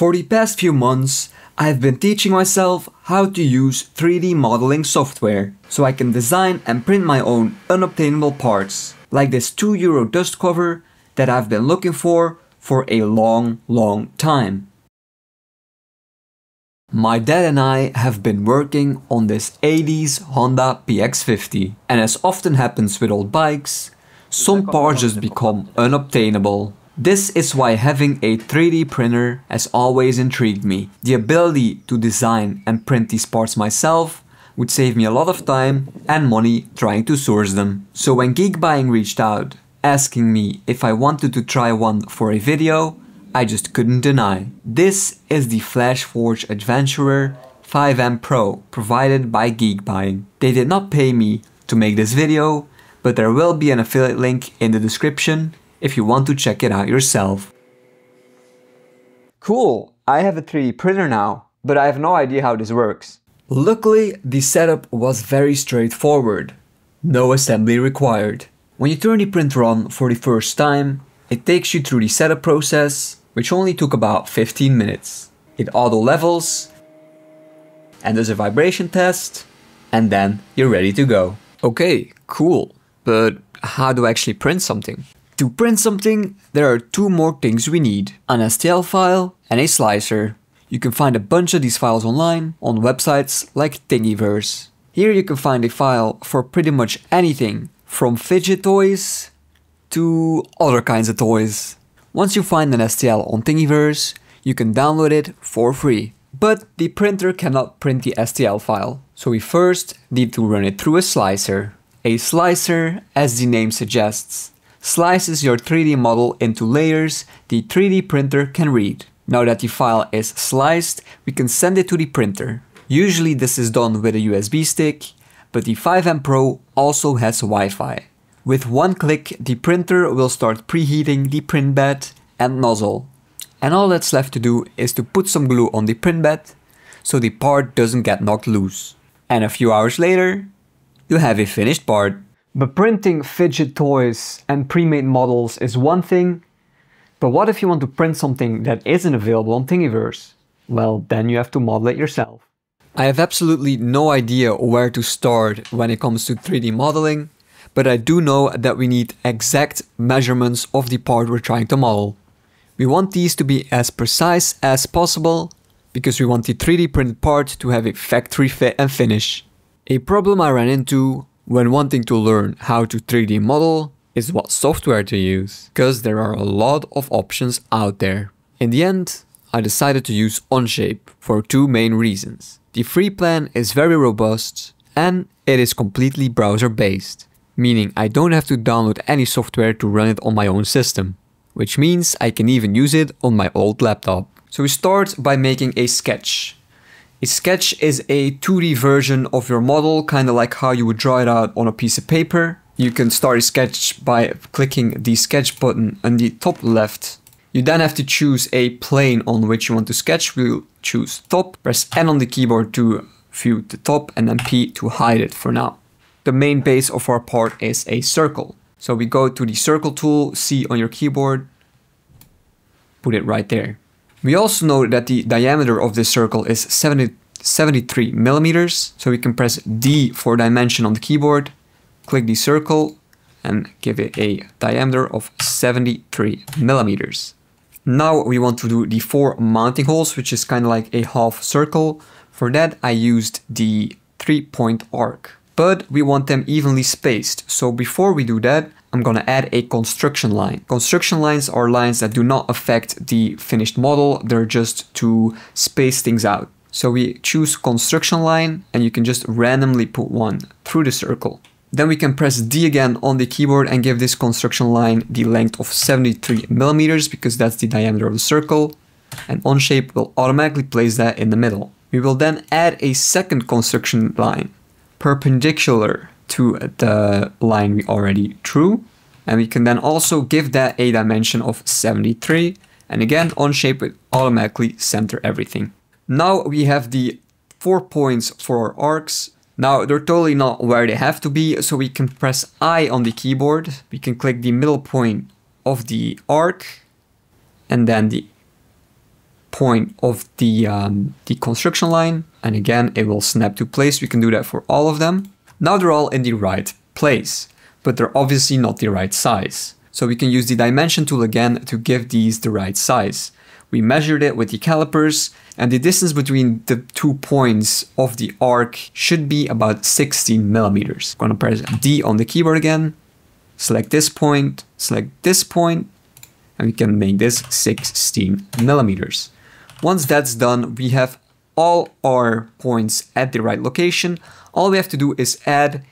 For the past few months, I've been teaching myself how to use 3D modeling software so I can design and print my own unobtainable parts, like this 2 euro dust cover that I've been looking for for a long, long time. My dad and I have been working on this 80s Honda PX50 and as often happens with old bikes, some parts just become unobtainable. This is why having a 3D printer has always intrigued me. The ability to design and print these parts myself would save me a lot of time and money trying to source them. So when Geekbuying reached out, asking me if I wanted to try one for a video, I just couldn't deny. This is the Flashforge Adventurer 5M Pro provided by Geekbuying. They did not pay me to make this video, but there will be an affiliate link in the description if you want to check it out yourself. Cool, I have a 3D printer now, but I have no idea how this works. Luckily, the setup was very straightforward. No assembly required. When you turn the printer on for the first time, it takes you through the setup process, which only took about 15 minutes. It auto levels, and does a vibration test, and then you're ready to go. Okay, cool, but how do I actually print something? To print something, there are two more things we need. An STL file and a slicer. You can find a bunch of these files online on websites like Thingiverse. Here you can find a file for pretty much anything from fidget toys to other kinds of toys. Once you find an STL on Thingiverse, you can download it for free. But the printer cannot print the STL file, so we first need to run it through a slicer. A slicer, as the name suggests, slices your 3D model into layers the 3D printer can read. Now that the file is sliced, we can send it to the printer. Usually this is done with a USB stick, but the 5M Pro also has Wi-Fi. With one click, the printer will start preheating the print bed and nozzle. And all that's left to do is to put some glue on the print bed so the part doesn't get knocked loose. And a few hours later, you have a finished part. But printing fidget toys and pre-made models is one thing, but what if you want to print something that isn't available on Thingiverse? Well, then you have to model it yourself. I have absolutely no idea where to start when it comes to 3D modeling, but I do know that we need exact measurements of the part we're trying to model. We want these to be as precise as possible because we want the 3D printed part to have a factory fit and finish. A problem I ran into when wanting to learn how to 3D model is what software to use, because there are a lot of options out there. In the end, I decided to use Onshape for two main reasons. The free plan is very robust and it is completely browser based, meaning I don't have to download any software to run it on my own system, which means I can even use it on my old laptop. So we start by making a sketch. A sketch is a 2D version of your model, kind of like how you would draw it out on a piece of paper. You can start a sketch by clicking the sketch button on the top left. You then have to choose a plane on which you want to sketch. We'll choose top, press N on the keyboard to view the top and then P to hide it for now. The main base of our part is a circle. So we go to the circle tool, C on your keyboard, put it right there. We also know that the diameter of this circle is 70, 73 millimeters, so we can press D for dimension on the keyboard, click the circle, and give it a diameter of 73 millimeters. Now we want to do the four mounting holes, which is kind of like a half circle. For that I used the three point arc, but we want them evenly spaced. So before we do that, I'm gonna add a construction line. Construction lines are lines that do not affect the finished model, they're just to space things out. So we choose construction line and you can just randomly put one through the circle. Then we can press D again on the keyboard and give this construction line the length of 73 millimeters because that's the diameter of the circle. And Onshape will automatically place that in the middle. We will then add a second construction line perpendicular to the line we already drew. And we can then also give that a dimension of 73. And again, Onshape will automatically center everything. Now we have the four points for our arcs. Now they're totally not where they have to be, so we can press I on the keyboard. We can click the middle point of the arc and then the point of the, um, the construction line. And again, it will snap to place. We can do that for all of them. Now they're all in the right place, but they're obviously not the right size. So we can use the dimension tool again to give these the right size. We measured it with the calipers and the distance between the two points of the arc should be about 16 millimeters. I'm gonna press D on the keyboard again, select this point, select this point, and we can make this 16 millimeters. Once that's done, we have all our points at the right location. All we have to do is add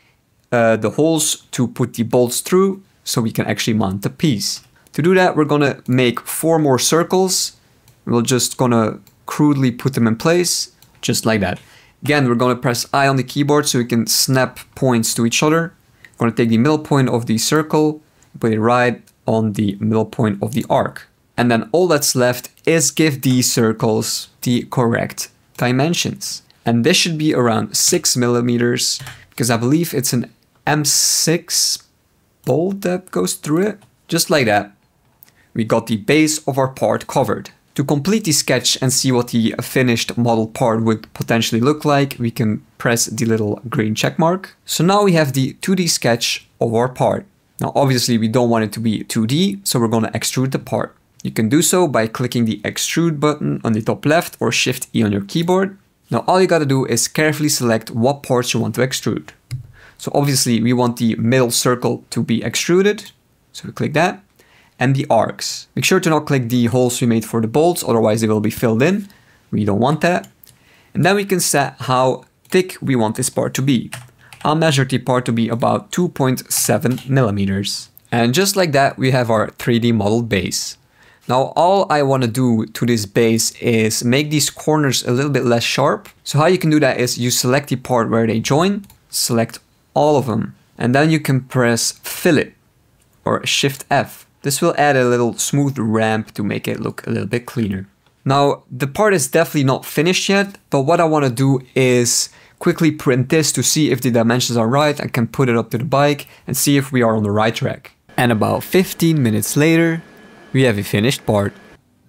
uh, the holes to put the bolts through so we can actually mount the piece. To do that, we're gonna make four more circles. We're just gonna crudely put them in place, just like that. Again, we're gonna press I on the keyboard so we can snap points to each other. We're gonna take the middle point of the circle, put it right on the middle point of the arc. And then all that's left is give these circles the correct dimensions. And this should be around 6 millimeters because I believe it's an M6 bolt that goes through it. Just like that, we got the base of our part covered. To complete the sketch and see what the finished model part would potentially look like, we can press the little green check mark. So now we have the 2D sketch of our part. Now obviously we don't want it to be 2D, so we're going to extrude the part. You can do so by clicking the extrude button on the top left or shift E on your keyboard. Now all you gotta do is carefully select what parts you want to extrude. So obviously we want the middle circle to be extruded. So we click that. And the arcs. Make sure to not click the holes we made for the bolts, otherwise they will be filled in. We don't want that. And then we can set how thick we want this part to be. I'll measure the part to be about 2.7 millimeters. And just like that, we have our 3D model base. Now all I want to do to this base is make these corners a little bit less sharp. So how you can do that is you select the part where they join, select all of them, and then you can press fillet or shift F. This will add a little smooth ramp to make it look a little bit cleaner. Now the part is definitely not finished yet, but what I want to do is quickly print this to see if the dimensions are right and can put it up to the bike and see if we are on the right track. And about 15 minutes later, we have a finished part.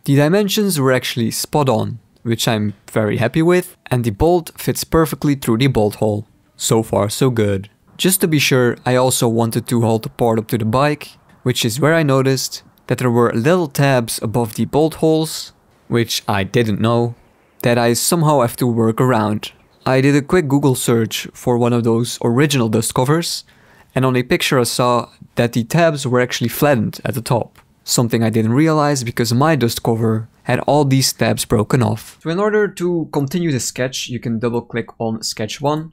The dimensions were actually spot on, which I'm very happy with, and the bolt fits perfectly through the bolt hole. So far so good. Just to be sure, I also wanted to hold the part up to the bike, which is where I noticed that there were little tabs above the bolt holes, which I didn't know, that I somehow have to work around. I did a quick Google search for one of those original dust covers, and on a picture I saw that the tabs were actually flattened at the top something I didn't realize because my dust cover had all these tabs broken off. So in order to continue the sketch, you can double click on sketch 1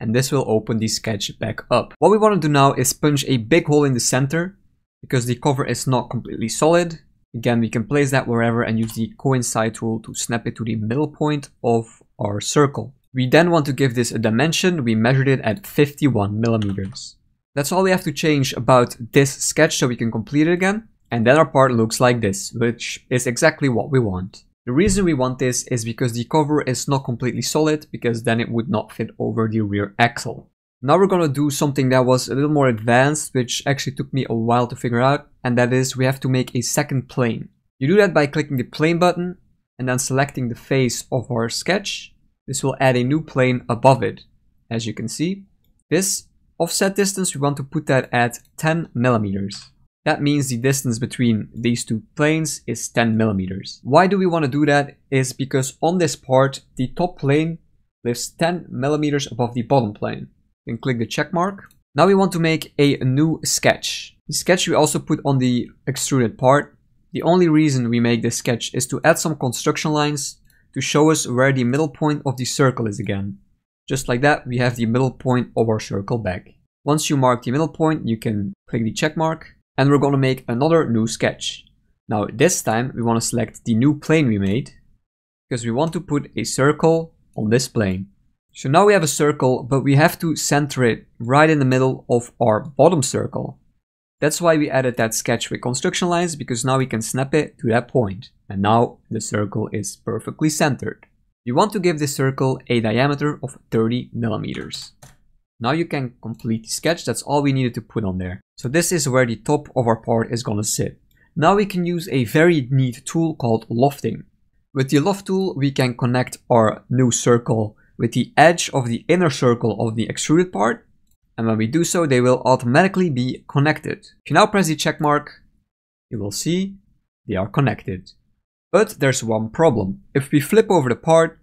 and this will open the sketch back up. What we want to do now is punch a big hole in the center because the cover is not completely solid. Again, we can place that wherever and use the coincide tool to snap it to the middle point of our circle. We then want to give this a dimension. We measured it at 51 millimeters. That's all we have to change about this sketch so we can complete it again. And then our part looks like this, which is exactly what we want. The reason we want this is because the cover is not completely solid, because then it would not fit over the rear axle. Now we're gonna do something that was a little more advanced, which actually took me a while to figure out, and that is we have to make a second plane. You do that by clicking the plane button, and then selecting the face of our sketch. This will add a new plane above it, as you can see. This offset distance, we want to put that at 10 millimeters. That means the distance between these two planes is 10 millimeters. Why do we want to do that is because on this part, the top plane lives 10 millimeters above the bottom plane. Then click the check mark. Now we want to make a new sketch. The sketch we also put on the extruded part. The only reason we make this sketch is to add some construction lines to show us where the middle point of the circle is again. Just like that, we have the middle point of our circle back. Once you mark the middle point, you can click the check mark and we're going to make another new sketch. Now this time we want to select the new plane we made because we want to put a circle on this plane. So now we have a circle, but we have to center it right in the middle of our bottom circle. That's why we added that sketch with construction lines because now we can snap it to that point. And now the circle is perfectly centered. You want to give this circle a diameter of 30 millimeters. Now you can complete the sketch, that's all we needed to put on there. So this is where the top of our part is gonna sit. Now we can use a very neat tool called lofting. With the loft tool, we can connect our new circle with the edge of the inner circle of the extruded part. And when we do so, they will automatically be connected. If you now press the check mark, you will see they are connected. But there's one problem. If we flip over the part,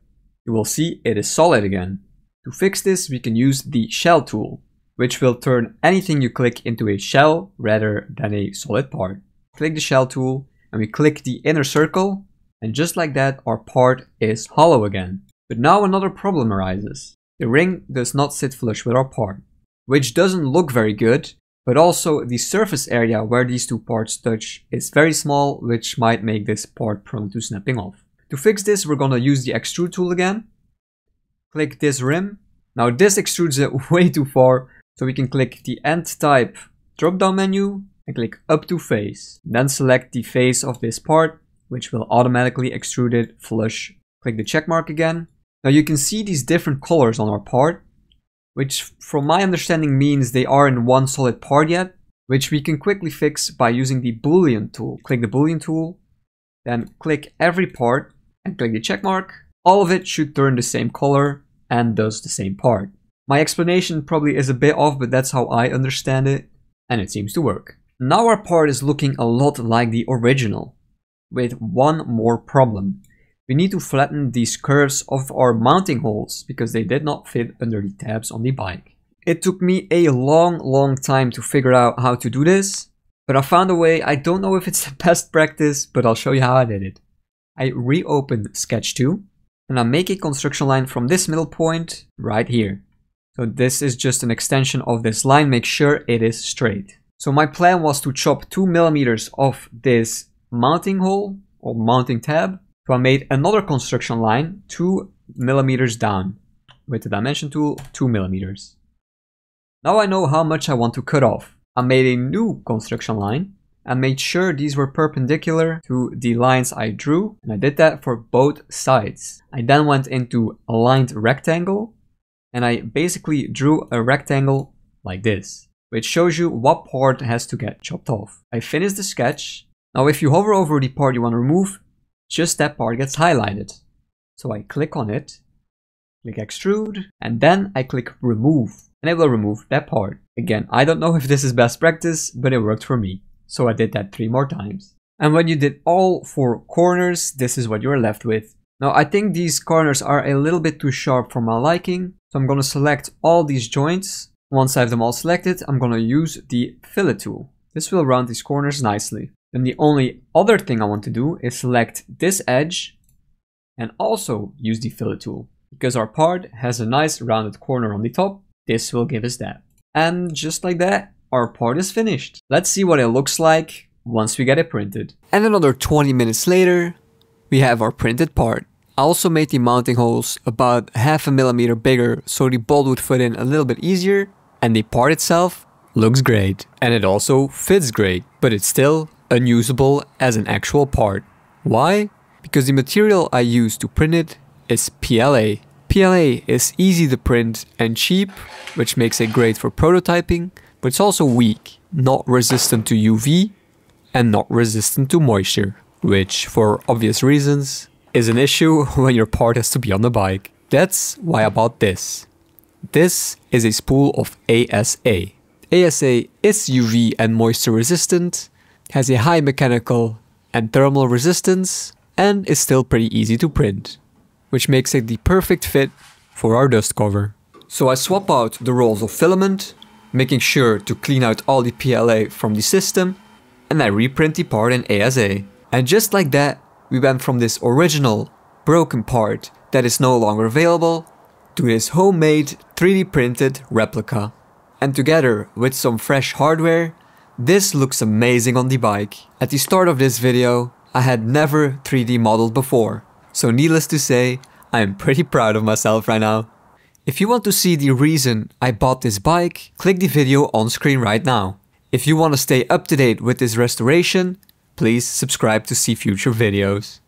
you will see it is solid again. To fix this, we can use the shell tool, which will turn anything you click into a shell rather than a solid part. Click the shell tool and we click the inner circle and just like that our part is hollow again. But now another problem arises. The ring does not sit flush with our part, which doesn't look very good but also the surface area where these two parts touch is very small, which might make this part prone to snapping off. To fix this, we're gonna use the extrude tool again. Click this rim. Now this extrudes it way too far, so we can click the end type drop down menu and click up to face. Then select the face of this part, which will automatically extrude it flush. Click the check mark again. Now you can see these different colors on our part, which from my understanding means they are in one solid part yet, which we can quickly fix by using the boolean tool. Click the boolean tool, then click every part and click the check mark. All of it should turn the same color and does the same part. My explanation probably is a bit off, but that's how I understand it, and it seems to work. Now our part is looking a lot like the original, with one more problem we need to flatten these curves of our mounting holes because they did not fit under the tabs on the bike. It took me a long, long time to figure out how to do this, but I found a way. I don't know if it's the best practice, but I'll show you how I did it. I reopened Sketch 2 and I make a construction line from this middle point right here. So this is just an extension of this line, make sure it is straight. So my plan was to chop 2 millimeters off this mounting hole or mounting tab so I made another construction line 2 millimeters down with the dimension tool 2 millimeters. Now I know how much I want to cut off. I made a new construction line and made sure these were perpendicular to the lines I drew and I did that for both sides. I then went into aligned rectangle and I basically drew a rectangle like this which shows you what part has to get chopped off. I finished the sketch. Now if you hover over the part you want to remove, just that part gets highlighted. So I click on it, click extrude, and then I click remove, and it will remove that part. Again, I don't know if this is best practice, but it worked for me. So I did that three more times. And when you did all four corners, this is what you're left with. Now I think these corners are a little bit too sharp for my liking, so I'm gonna select all these joints. Once I have them all selected, I'm gonna use the fillet tool. This will round these corners nicely. Then the only other thing I want to do is select this edge and also use the fillet tool. Because our part has a nice rounded corner on the top, this will give us that. And just like that, our part is finished. Let's see what it looks like once we get it printed. And another 20 minutes later, we have our printed part. I also made the mounting holes about half a millimeter bigger so the bolt would fit in a little bit easier and the part itself looks great. And it also fits great, but it's still unusable as an actual part. Why? Because the material I use to print it is PLA. PLA is easy to print and cheap, which makes it great for prototyping, but it's also weak, not resistant to UV, and not resistant to moisture, which, for obvious reasons, is an issue when your part has to be on the bike. That's why about this. This is a spool of ASA. ASA is UV and moisture resistant, has a high mechanical and thermal resistance, and is still pretty easy to print, which makes it the perfect fit for our dust cover. So I swap out the rolls of filament, making sure to clean out all the PLA from the system, and I reprint the part in ASA. And just like that, we went from this original, broken part that is no longer available, to this homemade 3D printed replica. And together with some fresh hardware, this looks amazing on the bike. At the start of this video, I had never 3D modeled before, so needless to say, I am pretty proud of myself right now. If you want to see the reason I bought this bike, click the video on screen right now. If you want to stay up to date with this restoration, please subscribe to see future videos.